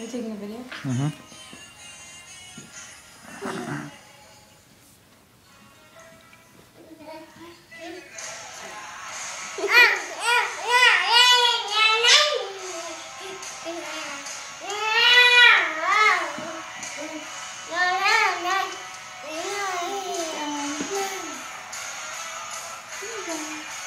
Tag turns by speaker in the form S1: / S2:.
S1: Are you taking a video?
S2: Mm-hmm.
S3: Yeah.